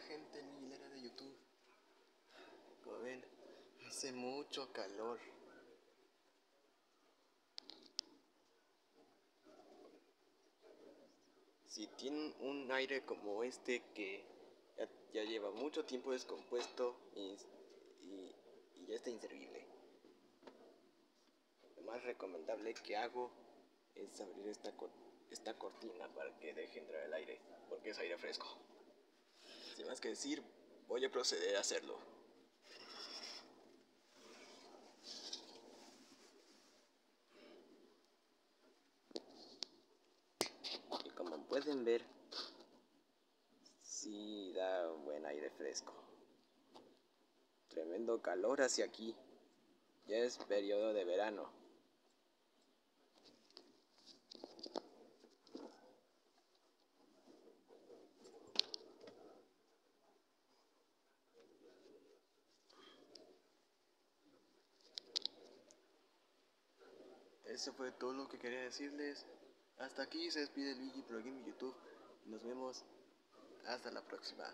Gente en mi hilera de YouTube. Como ven, hace mucho calor. Si tienen un aire como este que ya, lleva mucho tiempo descompuesto y, ya está inservible. Lo más recomendable que hago es abrir esta, esta cortina para que deje entrar el aire, porque es aire fresco. Sin más que decir, voy a proceder a hacerlo. Y como pueden ver, sí da buen aire fresco. Tremendo calor hacia aquí. Ya es periodo de verano. Eso fue todo lo que quería decirles. Hasta aquí se despide Luigi Pro Game YouTube. Nos vemos hasta la próxima.